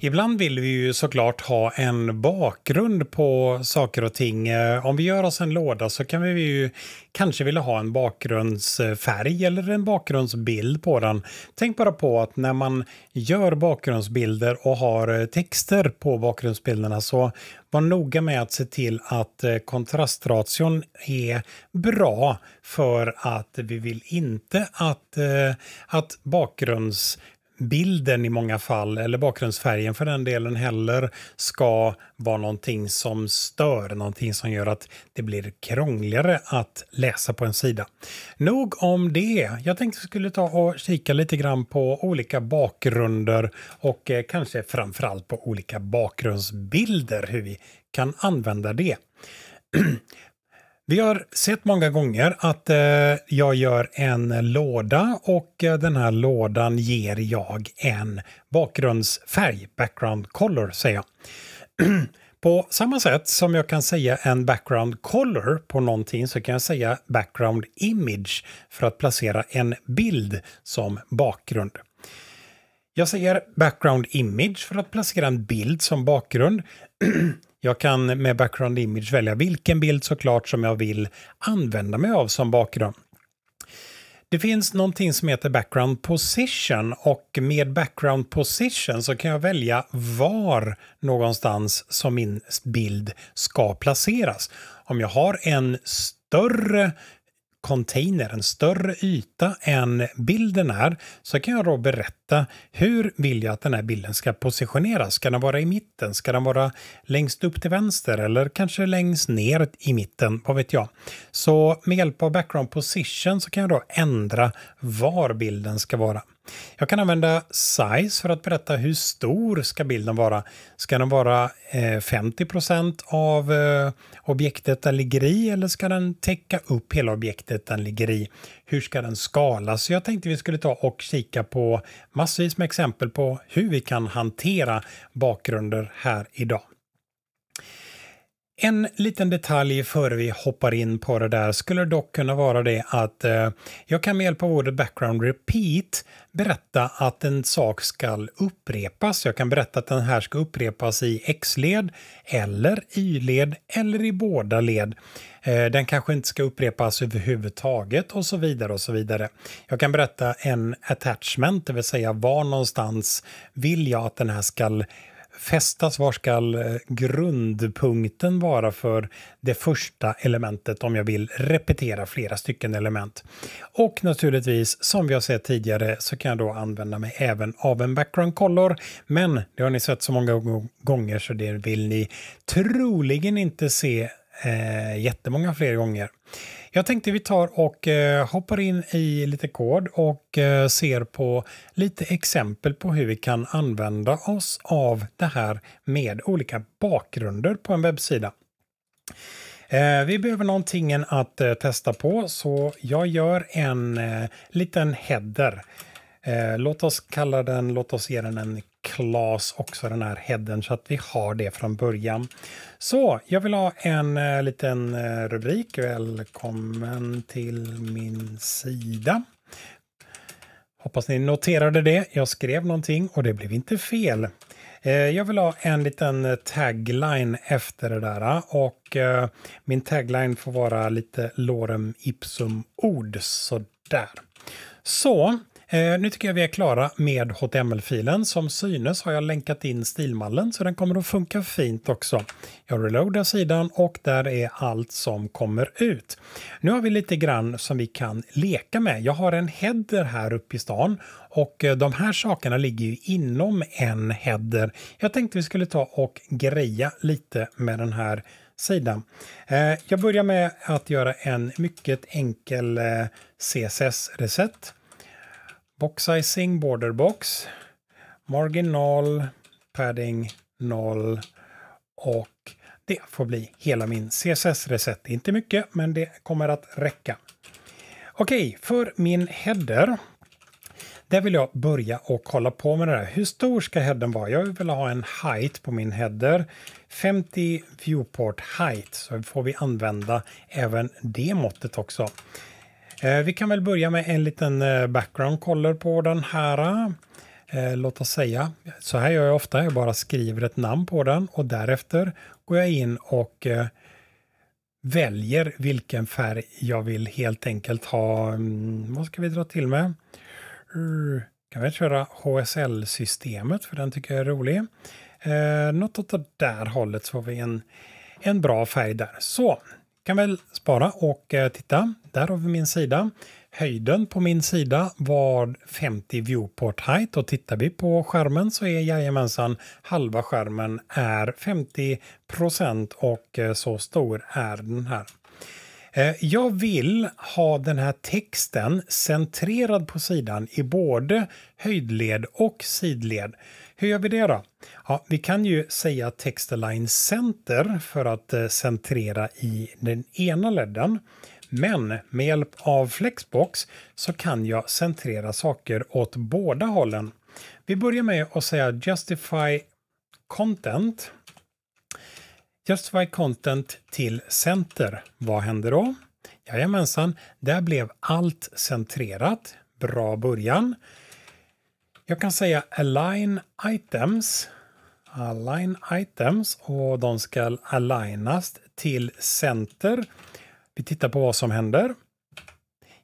Ibland vill vi ju såklart ha en bakgrund på saker och ting. Eh, om vi gör oss en låda så kan vi ju kanske vilja ha en bakgrundsfärg eller en bakgrundsbild på den. Tänk bara på att när man gör bakgrundsbilder och har eh, texter på bakgrundsbilderna så var noga med att se till att eh, kontrastration är bra för att vi vill inte att, att bakgrunds bilden i många fall, eller bakgrundsfärgen för den delen heller, ska vara någonting som stör, någonting som gör att det blir krångligare att läsa på en sida. Nog om det. Jag tänkte att vi skulle ta och kika lite grann på olika bakgrunder och eh, kanske framförallt på olika bakgrundsbilder, hur vi kan använda det. Vi har sett många gånger att eh, jag gör en låda och eh, den här lådan ger jag en bakgrundsfärg, background color säger jag. på samma sätt som jag kan säga en background color på någonting så kan jag säga background image för att placera en bild som bakgrund. Jag säger background image för att placera en bild som bakgrund. Jag kan med background image välja vilken bild såklart som jag vill använda mig av som bakgrund. Det finns någonting som heter background position och med background position så kan jag välja var någonstans som min bild ska placeras. Om jag har en större container, en större yta än bilden är, så kan jag då berätta hur vill jag att den här bilden ska positioneras. Ska den vara i mitten? Ska den vara längst upp till vänster eller kanske längst ner i mitten? Vad vet jag? Så med hjälp av background position så kan jag då ändra var bilden ska vara. Jag kan använda size för att berätta hur stor ska bilden vara. Ska den vara eh, 50 av eh, objektet den ligger i eller ska den täcka upp hela objektet den ligger i? Hur ska den skalas? Så jag tänkte vi skulle ta och kika på massvis med exempel på hur vi kan hantera bakgrunder här idag. En liten detalj före vi hoppar in på det där skulle dock kunna vara det att eh, jag kan med hjälp av ordet background repeat berätta att en sak ska upprepas. Jag kan berätta att den här ska upprepas i x-led eller y-led eller i båda led. Eh, den kanske inte ska upprepas överhuvudtaget och så vidare och så vidare. Jag kan berätta en attachment, det vill säga var någonstans vill jag att den här ska fästas? Var ska eh, grundpunkten vara för det första elementet om jag vill repetera flera stycken element? Och naturligtvis, som vi har sett tidigare, så kan jag då använda mig även av en background color. Men det har ni sett så många gånger så det vill ni troligen inte se eh, jättemånga fler gånger. Jag tänkte vi tar och eh, hoppar in i lite kod och eh, ser på lite exempel på hur vi kan använda oss av det här med olika bakgrunder på en webbsida. Eh, vi behöver någonting att testa på så jag gör en liten header. Låt oss kalla den, låt oss ge den en class också, den här headen så att vi har det från början. Så, jag vill ha en eh, liten eh, rubrik. Välkommen till min sida. Hoppas ni noterade det. Jag skrev någonting och det blev inte fel. Eh, jag vill ha en liten eh, tagline efter det där och min tagline får vara lite lorem ipsum ord sådär. Så, Eh, nu tycker jag vi är klara med HTML-filen. Som synes har jag länkat in stilmallen så den kommer att funka fint också. Jag reloadar sidan och där är allt som kommer ut. Nu har vi lite grann som vi kan leka med. Jag har en header här uppe i stan och eh, de här sakerna ligger ju inom en header. Jag tänkte vi skulle ta och greja lite med den här sidan. Eh, jag börjar med att göra en mycket enkel eh, CSS-reset. Box sizing, border box, margin 0, padding 0 och det får bli hela min CSS-reset. Inte mycket, men det kommer att räcka. Okej, för min header. Där vill jag börja och kolla på med det här. Hur stor ska headern vara? Jag vill ha en height på min header. 50 viewport height, så får vi använda även det måttet också. Eh, vi kan väl börja med en liten eh, background color på den här. Eh, låt oss säga, så här gör jag ofta, jag bara skriver ett namn på den och därefter går jag in och väljer vilken färg jag vill helt enkelt ha. Mm, vad ska vi dra till med? Kan vi köra HSL-systemet för den tycker jag är rolig. Eh, något åt det där hållet så får vi en, en bra färg där. Så, kan väl spara och eh, titta. Där har vi min sida. Höjden på min sida var 50 viewport height och tittar vi på skärmen så är jajamensan halva skärmen är 50 procent och eh, så stor är den här. Eh, jag vill ha den här texten centrerad på sidan i både höjdled och sidled. Hur gör vi det då? Ja, vi kan ju säga text align center för att eh, centrera i den ena ledden. Men med hjälp av Flexbox så kan jag centrera saker åt båda hållen. Vi börjar med att säga Justify Content. Justify Content till center. Vad händer då? Jajamensan, där blev allt centrerat. Bra början. Jag kan säga Align Items. Align Items och de ska alignas till center. Vi tittar på vad som händer.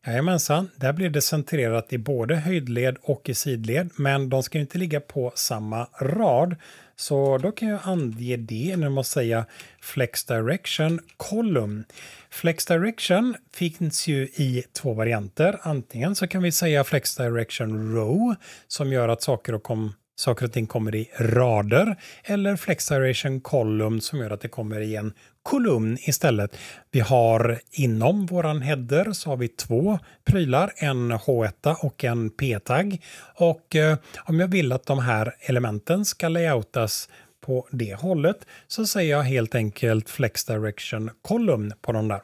Jajamensan, där blir det centrerat i både höjdled och i sidled, men de ska inte ligga på samma rad. Så då kan jag ange det genom att säga Flex Direction Column. Flex Direction finns ju i två varianter. Antingen så kan vi säga Flex Direction Row som gör att saker och kom saker och ting kommer i rader eller Flex Direction Column som gör att det kommer i en kolumn istället. Vi har inom våran header så har vi två prylar, en H1 och en P-tagg. Och eh, om jag vill att de här elementen ska layoutas på det hållet så säger jag helt enkelt Flex Direction Column på de där.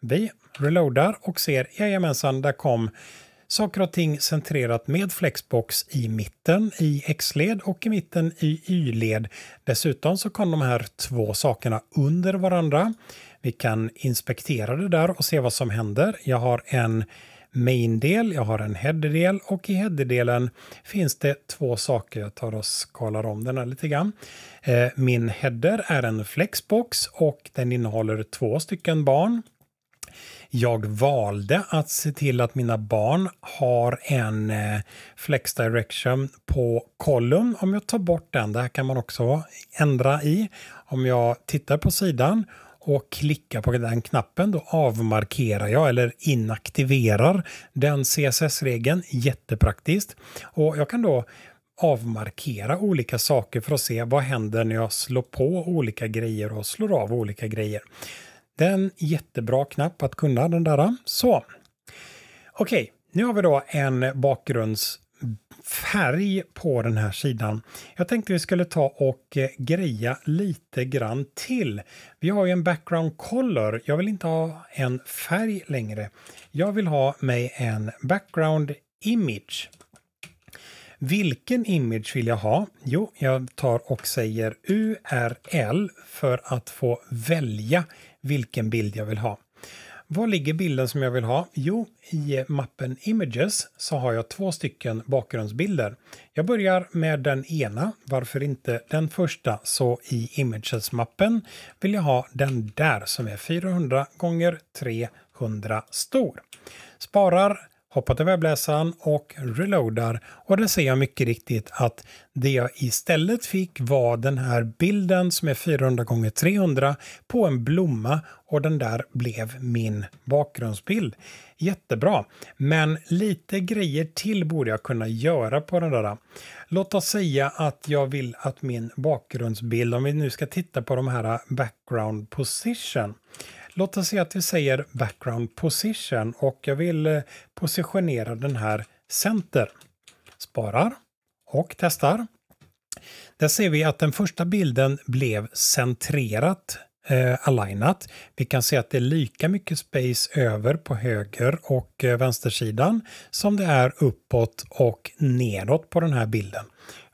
Vi reloadar och ser, jajamensan, där kom saker och ting centrerat med Flexbox i mitten i X-led och i mitten i Y-led. Dessutom så kom de här två sakerna under varandra. Vi kan inspektera det där och se vad som händer. Jag har en main-del, jag har en header-del och i header-delen finns det två saker. Jag tar och skalar om den här lite grann. Eh, min header är en flexbox och den innehåller två stycken barn. Jag valde att se till att mina barn har en eh, flex direction på kolumn. Om jag tar bort den, det här kan man också ändra i. Om jag tittar på sidan och klickar på den knappen då avmarkerar jag eller inaktiverar den CSS-regeln. Jättepraktiskt. Och jag kan då avmarkera olika saker för att se vad händer när jag slår på olika grejer och slår av olika grejer. Det är en jättebra knapp att kunna den där. Så, okej, okay, nu har vi då en bakgrundsfärg på den här sidan. Jag tänkte vi skulle ta och eh, greja lite grann till. Vi har ju en background color. Jag vill inte ha en färg längre. Jag vill ha mig en background image. Vilken image vill jag ha? Jo, jag tar och säger URL för att få välja vilken bild jag vill ha. Var ligger bilden som jag vill ha? Jo, i mappen Images så har jag två stycken bakgrundsbilder. Jag börjar med den ena, varför inte den första? Så i Images-mappen vill jag ha den där som är 400 gånger 300 stor. Sparar, hoppar till webbläsaren och reloadar och där ser jag mycket riktigt att det jag istället fick var den här bilden som är 400 x 300 på en blomma och den där blev min bakgrundsbild. Jättebra, men lite grejer till borde jag kunna göra på den där. Låt oss säga att jag vill att min bakgrundsbild, om vi nu ska titta på de här background position, Låt oss säga att vi säger background position och jag vill eh, positionera den här center. Sparar och testar. Där ser vi att den första bilden blev centrerat eh, alignat. Vi kan se att det är lika mycket space över på höger och eh, vänstersidan som det är uppåt och nedåt på den här bilden.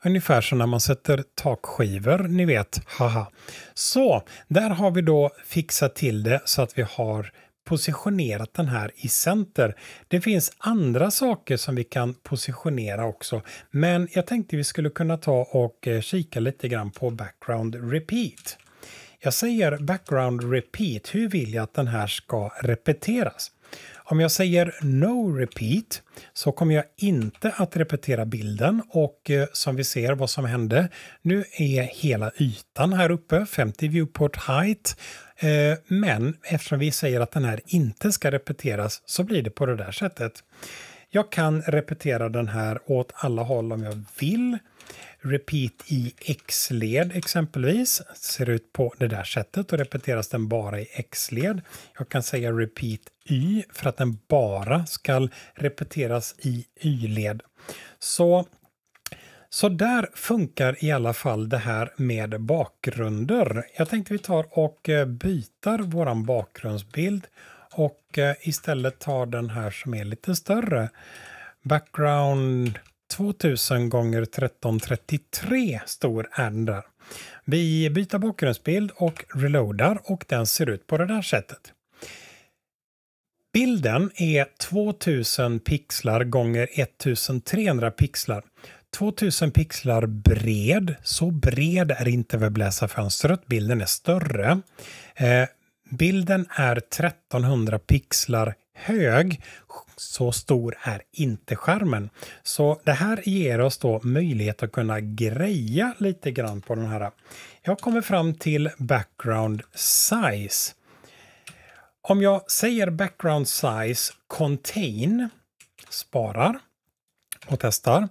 Ungefär som när man sätter takskivor, ni vet, haha. Så, där har vi då fixat till det så att vi har positionerat den här i center. Det finns andra saker som vi kan positionera också, men jag tänkte vi skulle kunna ta och eh, kika lite grann på background repeat. Jag säger background repeat, hur vill jag att den här ska repeteras? Om jag säger no repeat så kommer jag inte att repetera bilden och eh, som vi ser vad som hände. Nu är hela ytan här uppe, 50 viewport height. Eh, men eftersom vi säger att den här inte ska repeteras så blir det på det där sättet. Jag kan repetera den här åt alla håll om jag vill. Repeat i X-led exempelvis ser ut på det där sättet och repeteras den bara i X-led. Jag kan säga repeat Y för att den bara ska repeteras i Y-led. Så så där funkar i alla fall det här med bakgrunder. Jag tänkte vi tar och eh, byter våran bakgrundsbild och eh, istället tar den här som är lite större. Background 2000 gånger 1333 stor är den där. Vi byter bakgrundsbild och reloadar och den ser ut på det där sättet. Bilden är 2000 pixlar gånger 1300 pixlar. 2000 pixlar bred. Så bred är inte webbläsarfönstret. Bilden är större. Eh, bilden är 1300 pixlar hög. Så stor är inte skärmen. Så det här ger oss då möjlighet att kunna greja lite grann på den här. Jag kommer fram till background size. Om jag säger background size contain, sparar och testar,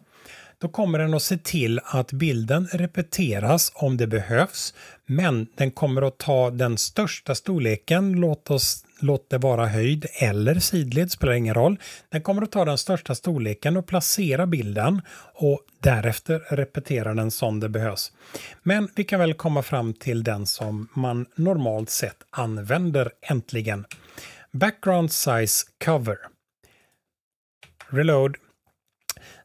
då kommer den att se till att bilden repeteras om det behövs. Men den kommer att ta den största storleken, låt, oss, låt det vara höjd eller sidled, spelar ingen roll. Den kommer att ta den största storleken och placera bilden och därefter repetera den som det behövs. Men vi kan väl komma fram till den som man normalt sett använder äntligen. Background size cover. Reload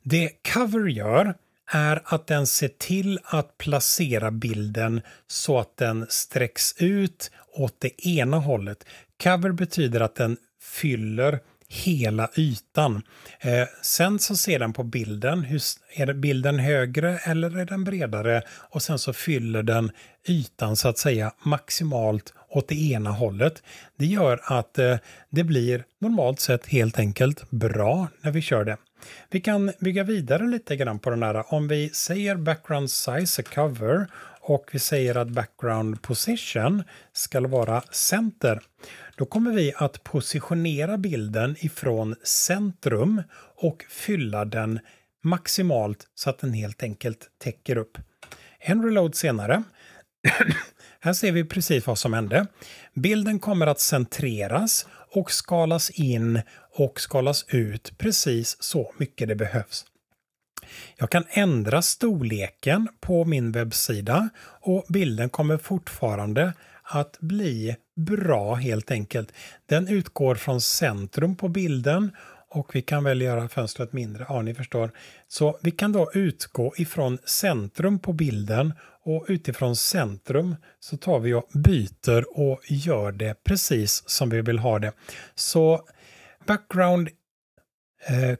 det Cover gör är att den ser till att placera bilden så att den sträcks ut åt det ena hållet. Cover betyder att den fyller hela ytan. Eh, sen så ser den på bilden, hur, är bilden högre eller är den bredare? Och sen så fyller den ytan så att säga maximalt åt det ena hållet. Det gör att eh, det blir normalt sett helt enkelt bra när vi kör det. Vi kan bygga vidare lite grann på den här. Om vi säger background size cover och vi säger att background position ska vara center. Då kommer vi att positionera bilden ifrån centrum och fylla den maximalt så att den helt enkelt täcker upp. En reload senare. Här ser vi precis vad som hände. Bilden kommer att centreras och skalas in och skalas ut precis så mycket det behövs. Jag kan ändra storleken på min webbsida och bilden kommer fortfarande att bli bra helt enkelt. Den utgår från centrum på bilden och vi kan väl göra fönstret mindre, ja ni förstår. Så vi kan då utgå ifrån centrum på bilden och utifrån centrum så tar vi och byter och gör det precis som vi vill ha det. Så background eh,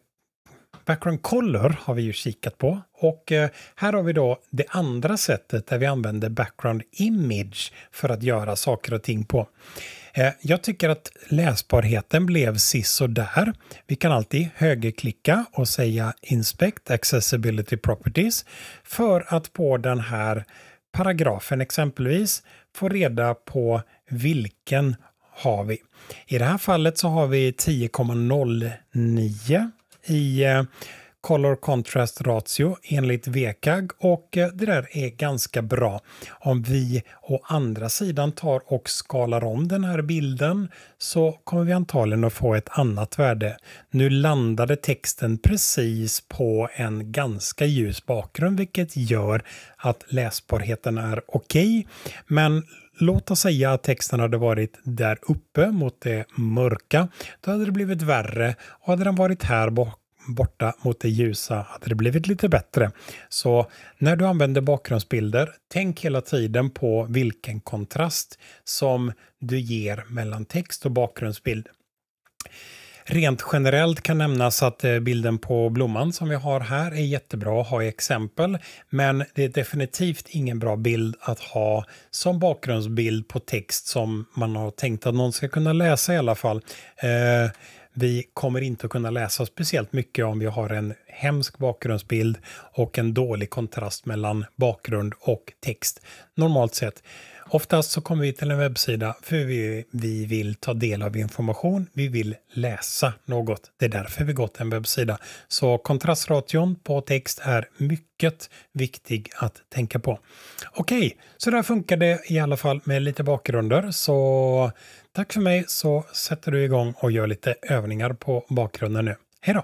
Background color har vi ju kikat på och eh, här har vi då det andra sättet där vi använder background image för att göra saker och ting på. Eh, jag tycker att läsbarheten blev där. Vi kan alltid högerklicka och säga Inspect Accessibility Properties för att på den här paragrafen exempelvis få reda på vilken har vi. I det här fallet så har vi 10,09 i eh, Color Contrast Ratio enligt VKG och eh, det där är ganska bra. Om vi å andra sidan tar och skalar om den här bilden så kommer vi antagligen att få ett annat värde. Nu landade texten precis på en ganska ljus bakgrund vilket gör att läsbarheten är okej. Okay. Men Låt oss säga att texten hade varit där uppe mot det mörka. Då hade det blivit värre och hade den varit här borta mot det ljusa hade det blivit lite bättre. Så när du använder bakgrundsbilder, tänk hela tiden på vilken kontrast som du ger mellan text och bakgrundsbild. Rent generellt kan nämnas att eh, bilden på blomman som vi har här är jättebra att ha i exempel, men det är definitivt ingen bra bild att ha som bakgrundsbild på text som man har tänkt att någon ska kunna läsa i alla fall. Eh, vi kommer inte att kunna läsa speciellt mycket om vi har en hemsk bakgrundsbild och en dålig kontrast mellan bakgrund och text. Normalt sett. Oftast så kommer vi till en webbsida för vi, vi vill ta del av information, vi vill läsa något. Det är därför vi gått till en webbsida. Så kontrastration på text är mycket viktig att tänka på. Okej, okay, så där funkar det i alla fall med lite bakgrunder. Så tack för mig så sätter du igång och gör lite övningar på bakgrunden nu. Hej då!